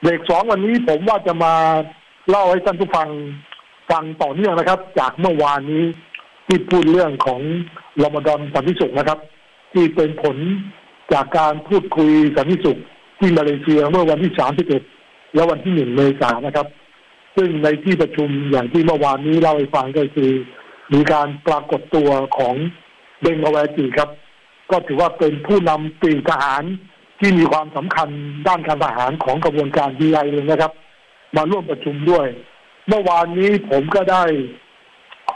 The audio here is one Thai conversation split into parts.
เบรกสองวันนี้ผมว่าจะมาเล่าให้ท่านผู้ฟังฟังต่อเนื่องนะครับ จากเมื่อวานนี้ที่พูดเรื่องของรอมฎอนสันติสุขนะครับ ที่เป็นผลจากการพูดคุยสันติสุขที่มาเลเซียเมื่อวันที่สามสิบเอ็ดและวันที่หนึ่งเมษายนนะครับ ซึ่งในที่ประชุมอย่างที่เมื่อวานนี้เล่าให้ฟังก็คือ มีการปรากฏตัวของเบงกาแวจีครับ ก็ถือว่าเป็นผู้นำปีกทหาร ที่มีความสำคัญด้านการทหารของกระบวนการดีไอเลยนะครับ มาร่วมประชุมด้วย เมื่อวานนี้ผมก็ได้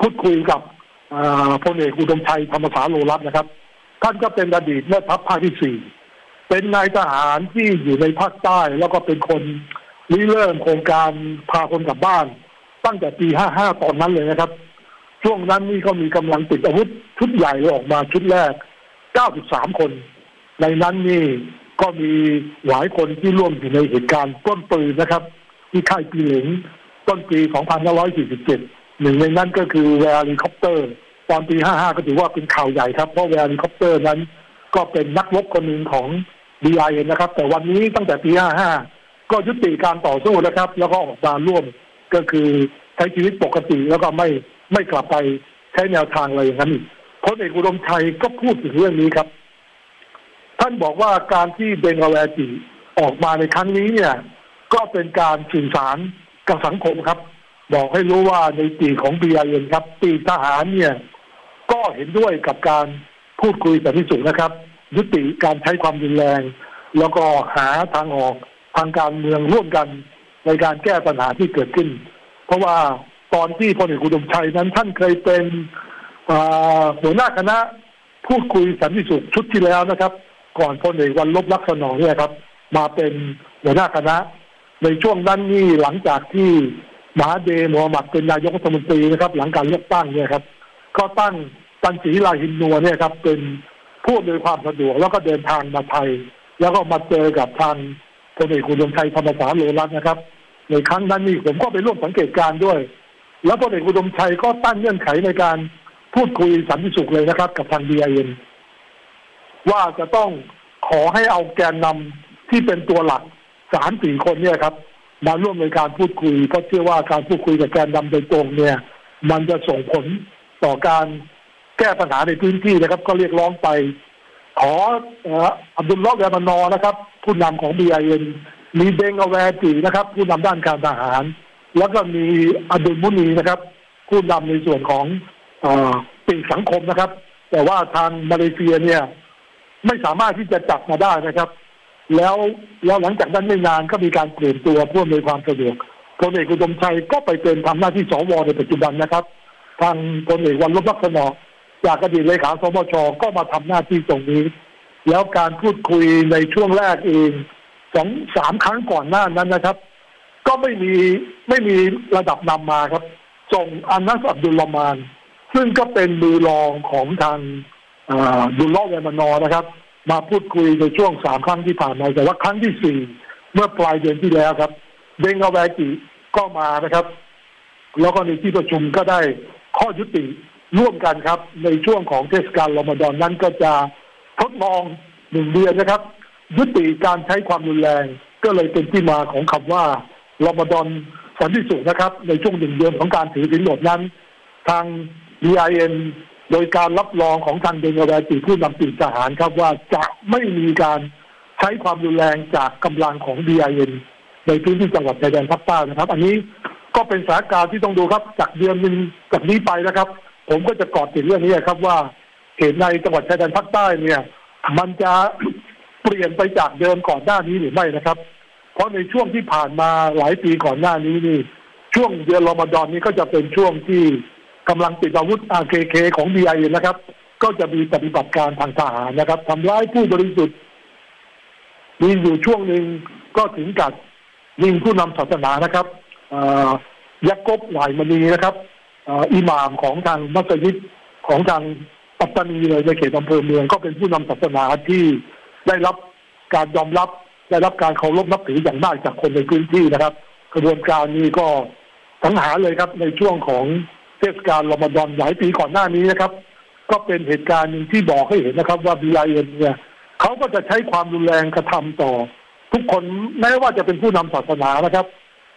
พูดคุยกับพลเอกอุดมชัยธรรมสาโลรัตนะครับ ท่านก็เป็นอดีตแม่ทัพภาคที่สี่เป็นนายทหารที่อยู่ในภาคใต้ แล้วก็เป็นคนริเริ่มโครงการพาคนกลับบ้าน ตั้งแต่ปีห้าห้าตอนนั้นเลยนะครับ ช่วงนั้นนี่เขามีกำลังติดอาวุธชุดใหญ่ออกมาชุดแรกเก้าสิบสามคน ในนั้นนี่ ก็มีหลายคนที่ร่วมอยู่ในเหตุการณ์ปล้นปืนนะครับ ที่ค่ายปิเหล็งต้นปี 2547 หนึ่งในนั้นก็คือแวอาลีคอปเตอร์ตอนปี 55 ก็ถือว่าเป็นข่าวใหญ่ครับ เพราะแวอาลีคอปเตอร์นั้น ก็เป็นนักรบคนหนึ่งของดีไอนะครับ แต่วันนี้ตั้งแต่ปี 55 ก็ยุติการต่อสู้นะครับ แล้วก็ออกมาร่วมก็คือใช้ชีวิตปกติแล้วก็ไม่ไม่กลับไปใช้แนวทางอะไรอย่างนั้นพลเอกอุดมชัยก็พูดถึงเรื่องนี้ครับานบอกว่าการที่เบงกาแวจีออกมาในครั้งนี้เนี่ย ก็เป็นการสื่อสารกับสังคมครับ บอกให้รู้ว่าในปีของบีอเอ็นครับ ปีทหารเนี่ย ก็เห็นด้วยกับการพูดคุยแต่ที่สุดนะครับ ยุติการใช้ความรุนแรง แล้วก็หาทางออกทางการเมืองร่วมกันในการแก้ปัญหาที่เกิดขึ้น เพราะว่าตอนที่พลเอกอุดมชัยนั้นท่านเคยเป็นหัวหน้าคณะพูดคุยสันติสุขชุดที่แล้วนะครับ ก่อนพลเอกวันลบลักษณะเนี่ยครับ มาเป็นหัวหน้าคณะ ในช่วงนั้นนี่หลังจากที่มหาเดมูฮัมหมัดเป็นนายกรัฐมนตรีนะครับ หลังการเลือกตั้งเนี่ยครับ ก็ตั้งตันสีลาหินนัวเนี่ยครับ เป็นผู้โดยความสะดวกแล้วก็เดินทางมาไทย แล้วก็มาเจอกับทางพลเอกคุณดมชัยธรรมศารโลรัตนะครับ ในครั้งนั้นนี่ผมก็ไปร่วมสังเกตการด้วย แล้วพลเอกคุณดมชัยก็ตั้งเงื่อนไขในการพูดคุยสันติสุขเลยนะครับ กับทางดีไอเอ็น ว่าจะต้องขอให้เอาแกนนำที่เป็นตัวหลักสามสี่คนเนี่ยครับ มาร่วมในการพูดคุยเพราะเชื่อว่าการพูดคุยกับแกนนำโดยตรงเนี่ย มันจะส่งผลต่อการแก้ปัญหาในพื้นที่นะครับ ก็เรียกร้องไป ขออับดุลลอฮ์แวมานอนะครับ ผู้นำของบีไอเอ็นมีเบงอแวจีนะครับ ผู้นำด้านการทหาร แล้วก็มีอับดุลมุนีนะครับ ผู้นำในส่วนของปีสังคมนะครับ แต่ว่าทางมาเลเซียเนี่ย ไม่สามารถที่จะจับมาได้นะครับ แล้วแล้วหลังจากนั้นไม่นานก็มีการเปลี่ยนตัวผู้อำนวยความสะดวกพลเอกอุดมชัยก็ไปเป็นทำหน้าที่สวในปัจจุบันนะครับ ทางพลเอกวันรบลักษณะจากอดีตเลขาสมชก็มาทำหน้าที่ตรงนี้ แล้วการพูดคุยในช่วงแรกเองสองสามครั้งก่อนหน้านั้นนะครับ ก็ไม่มีไม่มีระดับนำมาครับ ส่งอันนัสอับดุลลอมาน ซึ่งก็เป็นมือรองของทาง ดุลลอเวมานอนะครับ มาพูดคุยในช่วงสามครั้งที่ผ่านมาแต่ว่าครั้งที่สี่เมื่อปลายเดือนที่แล้วครับเบงกาแวกิก็มานะครับ แล้วก็ในที่ประชุมก็ได้ข้อยุติร่วมกันครับ ในช่วงของเทศกาลรอมฎอนนั้นก็จะทดลองหนึ่งเดือนนะครับ ยุติการใช้ความรุนแรง ก็เลยเป็นที่มาของคำว่ารอมฎอนสันติสุขนะครับ ในช่วงหนึ่งเดือนของการถือสินอดนั้น ทาง BIN โดยการรับรองของทางเดนกาแวตีผู้นำปีทหารครับว่าจะไม่มีการใช้ความรุนแรงจากกำลังของ BIN ในพื้นที่จังหวัดชายแดนภาคใต้นะครับ อันนี้ก็เป็นสถานการณ์ที่ต้องดูครับ จากเดือนหนึ่งจากนี้ไปนะครับ ผมก็จะกอดติดเรื่องนี้ครับว่าเหตุในจังหวัดชายแดนภาคใต้เนี่ย มันจะเปลี่ยนไปจากเดิมก่อนหน้านี้หรือไม่นะครับ เพราะในช่วงที่ผ่านมาหลายปีก่อนหน้านี้นี่ ช่วงเดือนรอมฎอนนี้ก็จะเป็นช่วงที่ กำลังติดอาวุธ RKK ของ BI นะครับ ก็จะมีปฏิบัติการทางทหารนะครับทำร้ายผู้บริสุทธิ์มีอยู่ช่วงหนึ่งก็ถึงกับยิงผู้นำศาสนานะครับยักกบหวายมณีนะครับอิหม่ามของทางมัสยิดของทางปัตตานีเลยในเขตอำเภอเมือง ก็เป็นผู้นำศาสนาที่ได้รับการยอมรับได้รับการเคารพนับถืออย่างมากจากคนในพื้นที่นะครับ กระบวนการนี้ก็สังหารเลยครับในช่วงของ เทศกาลรอมฎอนหลายปีก่อนหน้านี้นะครับ ก็เป็นเหตุการณ์หนึ่งที่บอกให้เห็นนะครับ ว่าบีไอเอ็นเนี่ยเขาก็จะใช้ความรุนแรงกระทำต่อ ทุกคนแม้ว่าจะเป็นผู้นำศาสนานะครับ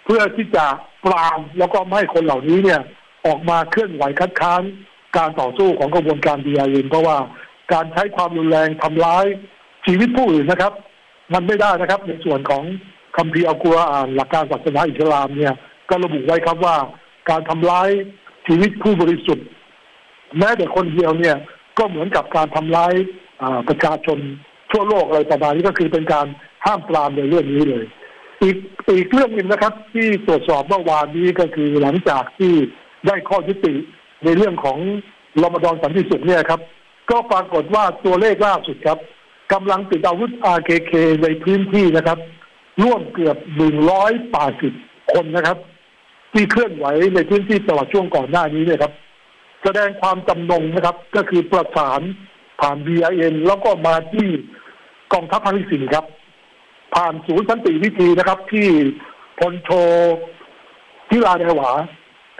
เพื่อที่จะปรามแล้วก็ไม่ให้คนเหล่านี้เนี่ย ออกมาเคลื่อนไหวคัดค้านการต่อสู้ของกระบวนการดีไอเเพราะว่าการใช้ความรุนแรงทำร้ายชีวิตผู้อื่นนะครับ มันไม่ได้นะครับ ในส่วนของคัมภีร์อัลกุรอานหลักการศาสนาอิสลามเนี่ย ก็ระบุไว้ครับว่าการทำร้าย ชีวิตผู้บริสุทธิ์ แม้แต่คนเดียวเนี่ย ก็เหมือนกับการทำร้ายประชาชนทั่วโลกอะไรประมาณนี้ก็คือเป็นการห้ามปรามในเรื่องนี้เลย อีกอีกเรื่องหนึ่งนะครับ ที่ตรวจสอบเมื่อวานนี้ก็คือหลังจากที่ได้ข้อยุติในเรื่องของรอมฎอนสันติสุขเนี่ยครับ ก็ปรากฏว่าตัวเลขล่าสุดครับกำลังติดอาวุธ RKK ในพื้นที่นะครับ ร่วมเกือบหนึ่งร้อยแปดสิบคนนะครับ ที่เคลื่อนไหวในพื้นที่ตลอดช่วงก่อนหน้านี้เนี่ยครับ แสดงความจำนงนะครับ ก็คือประสานผ่าน BIN แล้วก็มาที่กองทัพภาคที่สี่ครับ ผ่านศูนย์สันติวิธีนะครับ ที่พลโททิลาเดหวา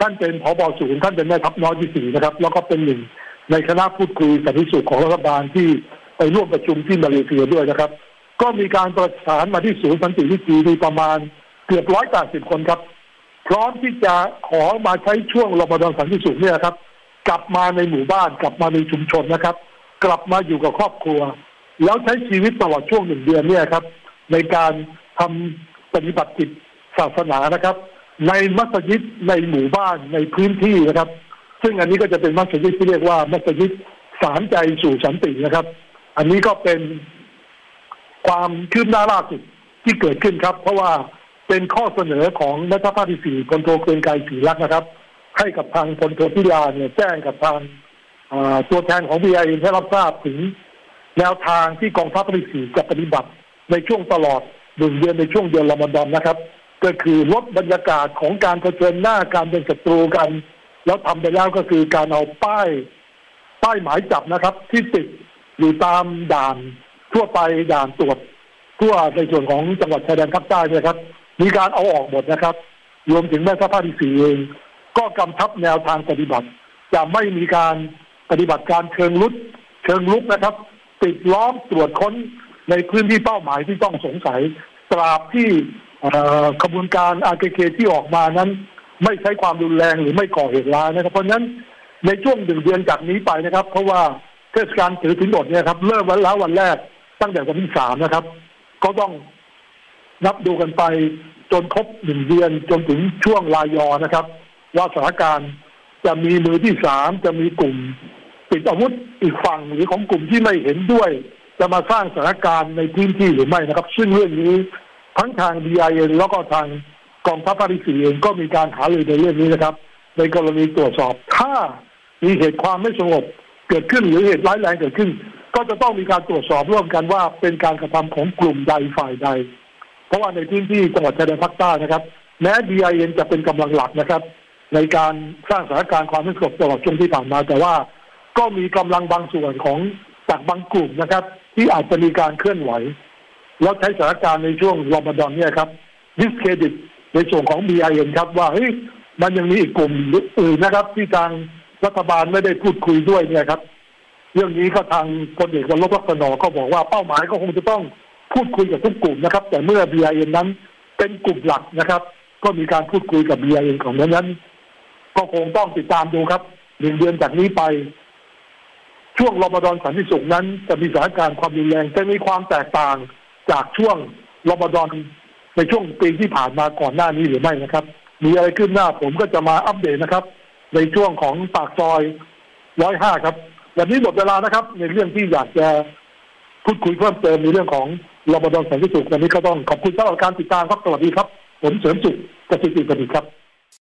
ท่านเป็นผบศูนย์ท่านเป็นแม่ทัพน้อยที่สี่นะครับ แล้วก็เป็นหนึ่งในคณะพูดคุยสันติสุขของรัฐบาลที่ไปร่วมประชุมที่มาเลเซียด้วยนะครับ ก็มีการประสานมาที่ศูนย์สันติวิธีมีประมาณเกือบร้อยแปดสิบคนครับ พร้อมที่จะขอมาใช้ช่วงรมฎอนสันติสุขเนี่ยครับ กลับมาในหมู่บ้านกลับมาในชุมชนนะครับ กลับมาอยู่กับครอบครัว แล้วใช้ชีวิตตลอดช่วงหนึ่งเดือนเนี่ยครับ ในการทำปฏิบัติกิจศาสนานะครับ ในมัสยิดในหมู่บ้านในพื้นที่นะครับ ซึ่งอันนี้ก็จะเป็นมัสยิดที่เรียกว่ามัสยิดสารใจสู่สันตินะครับ อันนี้ก็เป็นความคืบหน้าล่าสุดที่เกิดขึ้นครับ เพราะว่า เป็นข้อเสนอของนักภาคที่สี่พลโทเกรงไกรศรีรักนะครับ ให้กับทางพลโทพิลาเนี่ยแจ้งกับทางตัวแทนของบีไอให้รับทราบถึงแนวทางที่กองทัพภาคที่สี่จะปฏิบัติในช่วงตลอดหนึ่งเดือนในช่วงเดือนละมดอนนะครับ ก็คือลดบรรยากาศของการเผชิญหน้าการเป็นศัตรูกัน แล้วทำไปแล้วก็คือการเอาป้ายป้ายหมายจับนะครับ ที่ติดอยู่ตามด่านทั่วไปด่านตรวจทั่วในส่วนของจังหวัดชายแดนภาคใต้เนี่ยครับ มีการเอาออกหมดนะครับ รวมถึงแม่ทัพภาคที่สี่เองก็กำชับแนวทางปฏิบัติ จะไม่มีการปฏิบัติการเชิงลุกเชิงลุกนะครับติดล้อมตรวจค้นในพื้นที่เป้าหมายที่ต้องสงสัย ตราบที่ขบวนการอาเคเคที่ออกมานั้น ไม่ใช้ความรุนแรงหรือไม่ก่อเหตุร้ายนะครับ เพราะนั้นในช่วงหนึ่งเดือนจากนี้ไปนะครับ เพราะว่าเทศกาลถือถิ่นอดเนี่ยครับเริ่มวันแล้ววันแรกตั้งแต่วันที่สามนะครับ ก็ต้อง นับดูกันไปจนครบหนึ่งเดือนจนถึงช่วงลายอนะครับ ว่าสถานการณ์จะมีมือที่สามจะมีกลุ่มติดอาวุธอีกฝั่งหรือของกลุ่มที่ไม่เห็นด้วย จะมาสร้างสถานการณ์ในพื้นที่หรือไม่นะครับ ซึ่งเรื่องนี้ทั้งทางดีไอเแล้วก็ทางกองทัพภาคที่สี่เองก็มีการหารือในเรื่องนี้นะครับ ในกรณีตรวจสอบ ถ้ามีเหตุความไม่สงบเกิดขึ้นหรือเหตุร้ายแรงเกิดขึ้น ก็จะต้องมีการตรวจสอบร่วมกันว่าเป็นการกระทำของกลุ่มใดฝ่ายใด ราะว่าในพื้นที่จังหวัดชายแดนภาคใต้นะครับ แม้ดีไอเอ็นจะเป็นกำลังหลักนะครับ ในการสร้างสถานการณ์ความไม่สงบตลอดช่วงที่ผ่านมา แต่ว่าก็มีกำลังบางส่วนของจากบางกลุ่มนะครับ ที่อาจจะมีการเคลื่อนไหว แล้วใช้สถานการณ์ในช่วงรอมฎอนเนี่ยครับดิสเครดิตในส่วนของ BIN ครับว่าเฮ้ยมันยังมีอีกกลุ่มอื่นนะครับ ที่ทางรัฐบาลไม่ได้พูดคุยด้วยเนี่ยครับ เรื่องนี้ก็ทางพลเอกวันลบลักษณะก็บอกว่าเป้าหมายก็คงจะต้อง พูดคุยกับทุกกลุ่มนะครับ แต่เมื่อ BIN นั้นเป็นกลุ่มหลักนะครับ ก็มีการพูดคุยกับ BIN ของนั้นนั้น ก็คงต้องติดตามดูครับหนึ่งเดือนจากนี้ไป ช่วงรอมฎอนสันติสุขนั้น จะมีสถานการณ์ความรุนแรงจะมีความแตกต่างจากช่วงรอมฎอนในช่วงปีที่ผ่านมาก่อนหน้านี้หรือไม่นะครับ มีอะไรขึ้นหน้าผมก็จะมาอัปเดตนะครับ ในช่วงของปากซอยร้อยห้าครับวันนี้หมดเวลานะครับ ในเรื่องที่อยากจะพูดคุยเพิ่มเติมในเรื่องของ รบดสันติสุขวันนี้ก็ต้องขอบคุณสำหรับการติดตามครับสวัสดีครับ ผมเสริมสุขกสิทธิประดิษฐ์ครับ